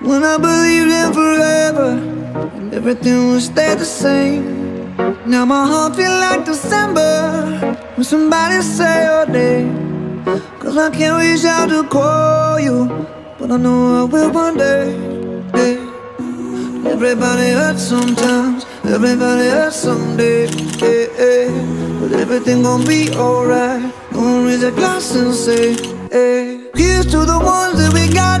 When I believed in forever and everything would stay the same. Now my heart feel like December When somebody say your name Cause I can't reach out to call you But I know I will one day yeah. Everybody hurts sometimes Everybody hurts someday yeah, yeah. But everything gon' be alright Gonna raise a glass and say hey. Here's to the ones that we got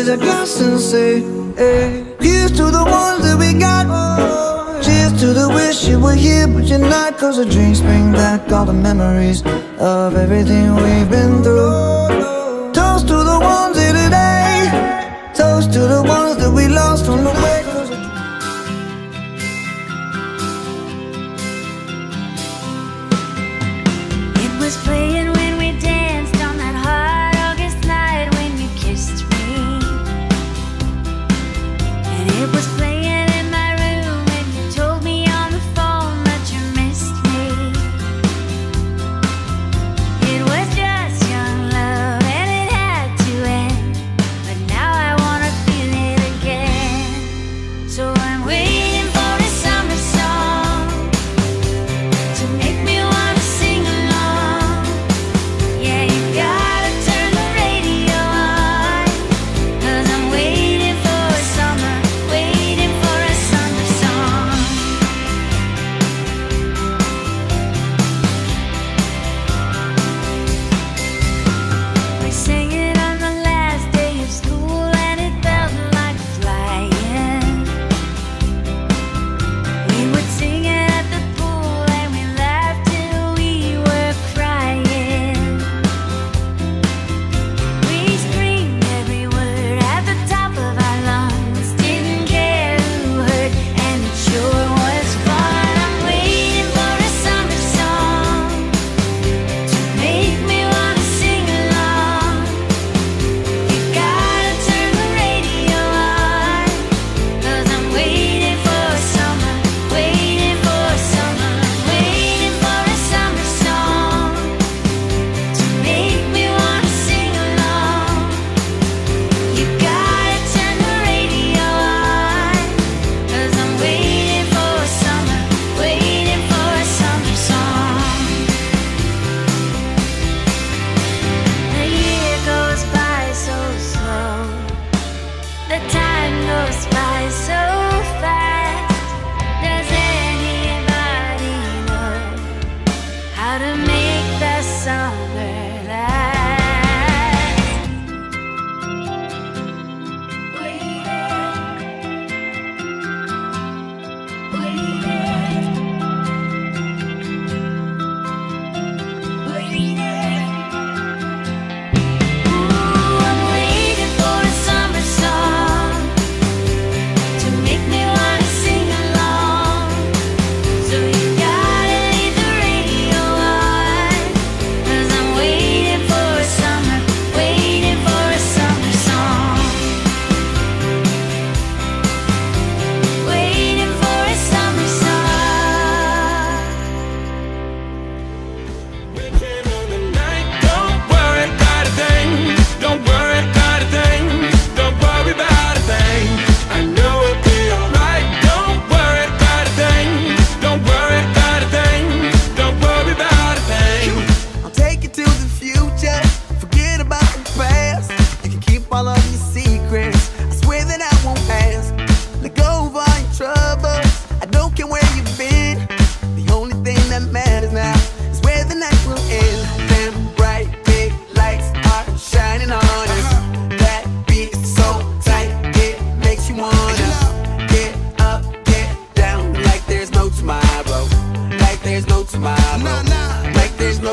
raise a glass and say, hey. Here's to the ones that we got. Cheers to the wish you were here but you're not. Cause the drinks bring back all the memories Of everything we've been through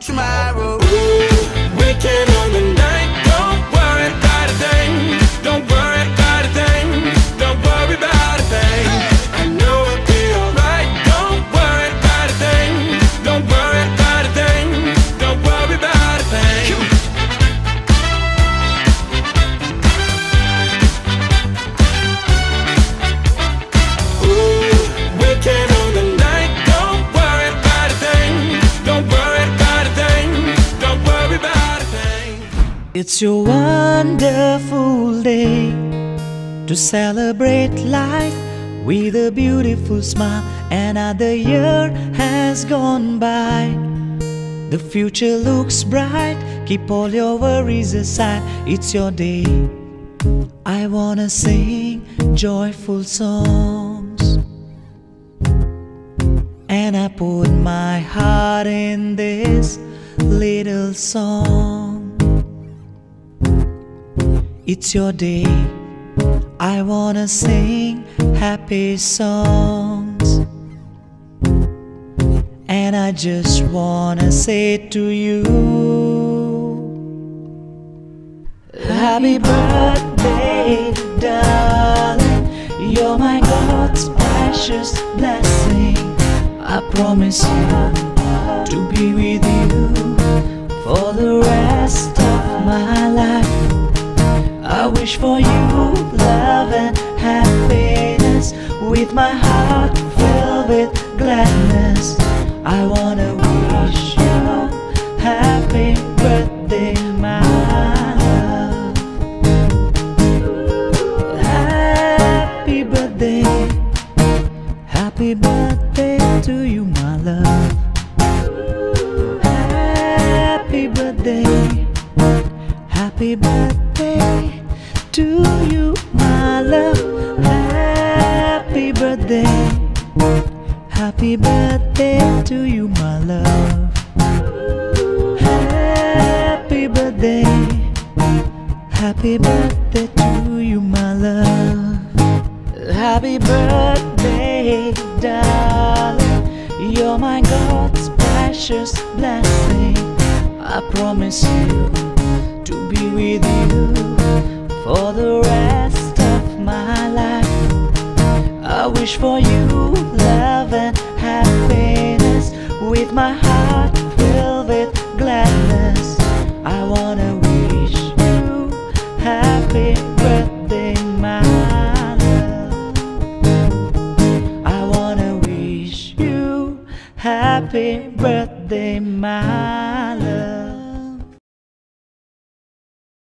tomorrow. Ooh, we can It's your wonderful day to celebrate life with a beautiful smile. Another year has gone by. The future looks bright. Keep all your worries aside. It's your day. I wanna sing joyful songs. And I put my heart in this little song. It's your day. I wanna sing happy songs. And I just wanna say to you Happy birthday, darling. You're my God's precious blessing. I promise you to be with you wish for you love and happiness with my heart filled with gladness. I wanna wish you happy birthday, my love. Happy birthday, happy birthday to you, my love. Happy birthday, happy birthday to you, my love. Happy birthday, happy birthday to you, my love. Happy birthday, happy birthday to you, my love. Happy birthday, darling. You're my God's precious blessing. I promise you to be with you for the rest of my life. I wish for you love and happiness with my heart filled with gladness. I wanna wish you happy birthday, my love. I wanna wish you happy birthday.